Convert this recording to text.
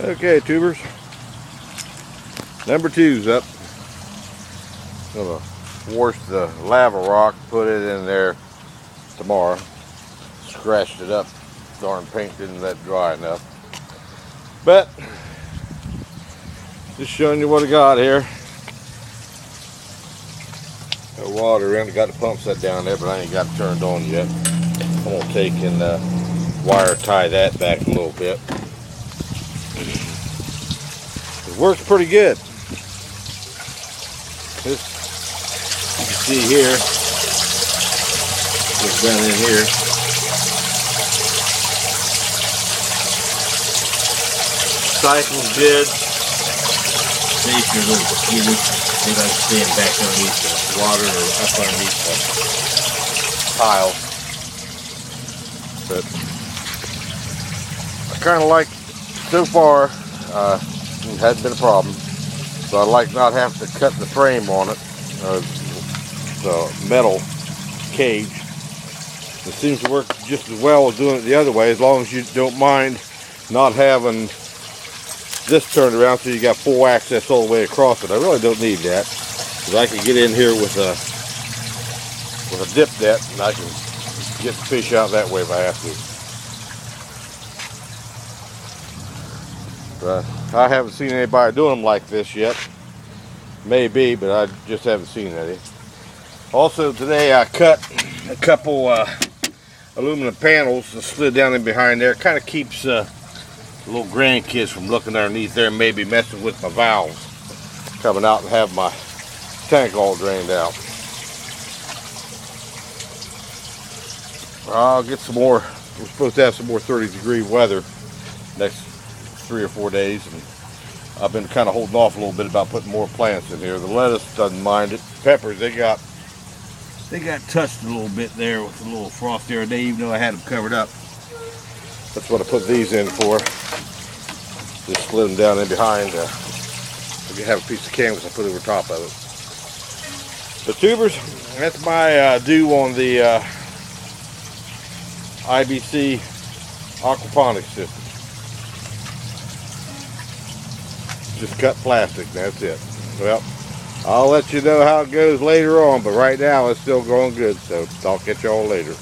Okay, tubers. Number two's up. Gonna wash the lava rock, put it in there tomorrow. Scratched it up. Darn paint didn't let dry enough. But just showing you what I got here. Got water in, got the pump set down there, but I ain't got it turned on yet. I'm gonna take and uh, wire tie that back a little bit. It works pretty good. This you can see here. It's down in here. Cycles good. See if you're little skinny. They don't stand back underneath the water or up underneath the tile. But I kind of like so far. Uh, it hasn't been a problem. So I like not having to cut the frame on it, uh, the metal cage. It seems to work just as well as doing it the other way, as long as you don't mind not having this turned around so you got full access all the way across it. I really don't need that, because I can get in here with a with a dip net and I can get the fish out that way if I have to. But I haven't seen anybody doing them like this yet. Maybe, but I just haven't seen any. Also today I cut a couple uh, aluminum panels and slid down in behind there. Kind of keeps uh, little grandkids from looking underneath there and maybe messing with my valves. Coming out and have my tank all drained out. I'll get some more. We're supposed to have some more 30 degree weather next three or four days. And I've been kind of holding off a little bit about putting more plants in here. The lettuce doesn't mind it. Peppers, they got they got touched a little bit there with a little frost there today, even though I had them covered up. That's what I put these in for. Just slid them down in behind. Uh, if you have a piece of canvas, I put over top of it. The tubers, that's my uh, do on the uh, IBC aquaponics system. Just cut plastic, that's it. Well, I'll let you know how it goes later on, but right now it's still going good, so I'll catch y'all later.